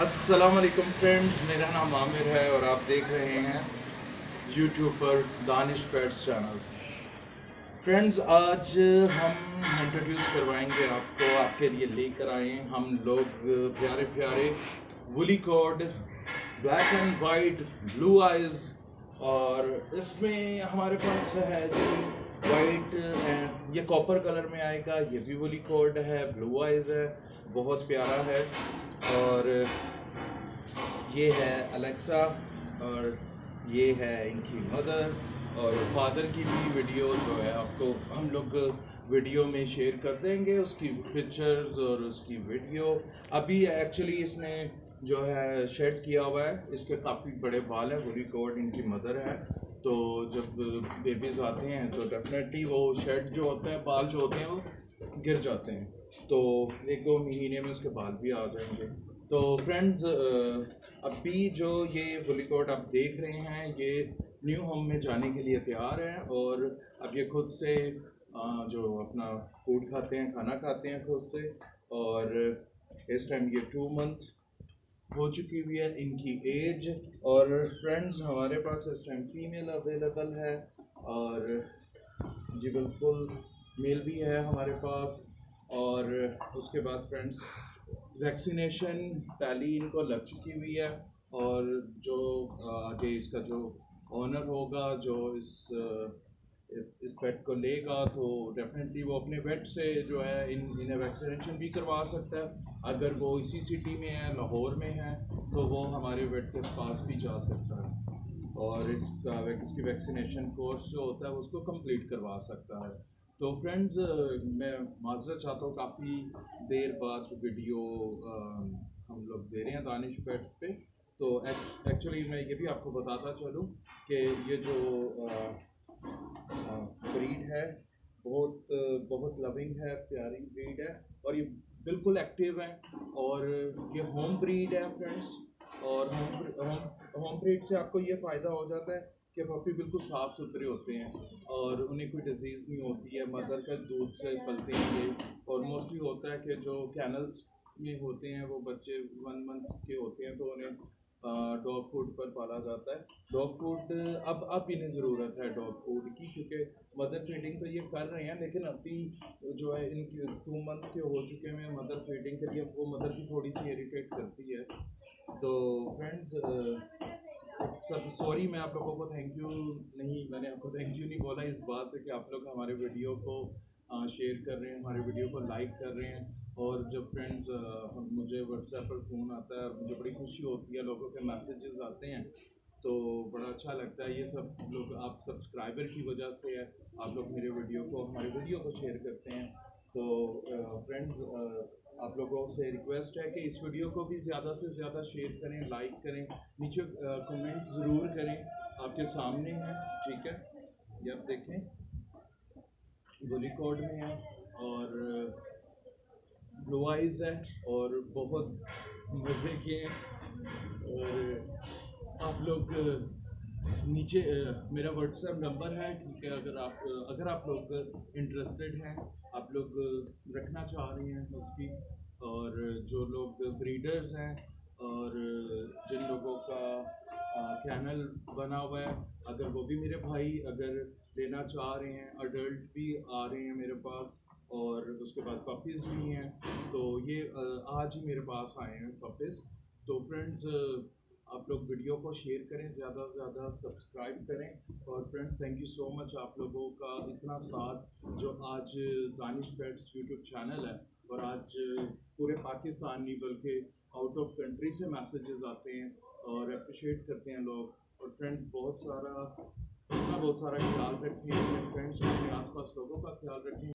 अस्सलाम वालेकुम फ्रेंड्स, मेरा नाम आमिर है और आप देख रहे हैं यूट्यूब पर दानिश पैट्स चैनल। फ्रेंड्स, आज हम इंट्रोड्यूस करवाएँगे आपको, आपके लिए लेकर आए हम लोग प्यारे प्यारे woolly coat black and white blue eyes और इसमें हमारे पास है जी वाइट ये कॉपर कलर में आएगा, ये भी वुली कोड है ब्लू आइज़ है, बहुत प्यारा है। और, ये है अलेक्सा और ये है इनकी मदर और फादर की भी वीडियो जो है, आपको हम लोग वीडियो में शेयर कर देंगे, उसकी पिक्चर्स और उसकी वीडियो अभी एक्चुअली इसने जो है शेड किया हुआ है, इसके काफ़ी बड़े बाल हैं वुली कोड इनकी मदर है। तो जब बेबीज़ आते हैं तो डेफिनेटली वो शेड जो होता है, बाल जो होते हैं, वो गिर जाते हैं। तो एक दो महीने में उसके बाल भी आ जाएँगे। तो फ्रेंड्स अभी जो ये बुलिकोट आप देख रहे हैं, ये न्यू होम में जाने के लिए तैयार है और अब ये खुद से जो अपना फ़ूड खाते हैं, खाना खाते हैं खुद से और इस टाइम ये टू मंथ हो चुकी हुई है इनकी एज और फ्रेंड्स हमारे पास इस टाइम फीमेल अवेलेबल है और जी बिल्कुल मेल भी है हमारे पास और उसके बाद फ्रेंड्स वैक्सीनेशन पहली इनको लग चुकी हुई है और जो आगे इसका जो ऑनर होगा, जो इस इस पेट को लेगा तो डेफिनेटली वो अपने पेट से जो है इन, इन्हें वैक्सीनेशन भी करवा सकता है। अगर वो इसी सिटी में है, लाहौर में है तो वो हमारे वेट के पास भी जा सकता है। और इसका इसकी वैक्सीनेशन कोर्स जो होता है, उसको कंप्लीट करवा सकता है। तो फ्रेंड्स मैं माजरा चाहता हूँ काफ़ी देर बाद वीडियो हम लोग दे रहे हैं दानिश पेट्स पे। तो एक्चुअली मैं ये भी आपको बताता चलूँ कि ये जो ब्रीड है, बहुत बहुत लविंग है, प्यारी ब्रीड है और ये बिल्कुल एक्टिव है और ये होम ब्रीड है फ्रेंड्स और होम होम होम ब्रीड से आपको ये फ़ायदा हो जाता है कि पपी बिल्कुल साफ़ सुथरे होते हैं और उन्हें कोई डिज़ीज़ नहीं होती है मदर का दूध से पलते हैं ये और मोस्टली होता है कि जो कैनल्स में होते हैं, वो बच्चे वन मंथ के होते हैं तो उन्हें डॉग फ़ूड पर पाला जाता है। डॉग फ़ूड अब अब इन्हें ज़रूरत है डॉग फ़ूड की, क्योंकि मदर फीडिंग तो ये कर रहे हैं, लेकिन अभी जो है इनकी टू मंथ के हो चुके हैं मदर फीडिंग के लिए, वो मदर की थोड़ी सी इरीटेट करती है। तो फ्रेंड्स सब सॉरी मैं आप लोगों को थैंक यू नहीं, मैंने आपको थैंक यू नहीं बोला इस बात से कि आप लोग हमारे वीडियो को शेयर कर रहे हैं, हमारे वीडियो को लाइक कर रहे हैं और जब फ्रेंड्स मुझे व्हाट्सएप पर फ़ोन आता है मुझे बड़ी खुशी होती है, लोगों के मैसेजेस आते हैं तो बड़ा अच्छा लगता है। ये सब लोग, आप सब्सक्राइबर की वजह से है, आप लोग मेरे वीडियो को, हमारे वीडियो को शेयर करते हैं। तो फ्रेंड्स आप लोगों से रिक्वेस्ट है कि इस वीडियो को भी ज़्यादा से ज़्यादा शेयर करें लाइक करें, नीचे कमेंट ज़रूर करें। आपके सामने है, ठीक है? ये आप देखें। गोली कोड में है और ब्लू आइज़ है और बहुत मज़े के हैं। और आप लोग नीचे मेरा व्हाट्सएप नंबर है, ठीक है, अगर आप अगर आप लोग इंटरेस्टेड हैं, आप लोग रखना चाह रहे हैं उसकी। और जो लोग ब्रीडर्स हैं और जिन लोगों का चैनल बना हुआ है। अगर वो भी मेरे भाई अगर लेना चाह रहे हैं अडल्ट भी आ रहे हैं मेरे पास और उसके बाद पपीज़ भी हैं तो ये आज ही मेरे पास आए हैं पपीज़ तो फ्रेंड्स आप लोग वीडियो को शेयर करें, ज़्यादा से ज़्यादा सब्सक्राइब करें। और friends thank you so much आप लोगों का इतना साथ जो आज दानिश पेट्स यूट्यूब चैनल है। और आज पूरे पाकिस्तान नहीं बल्कि आउट ऑफ़ कंट्री से मैसेजेस आते हैं। और अप्रिशिएट करते हैं लोग। और फ्रेंड्स बहुत सारा अपना बहुत सारा ख्याल रखें, अपने फ्रेंड्स अपने आसपास लोगों का ख्याल रखें।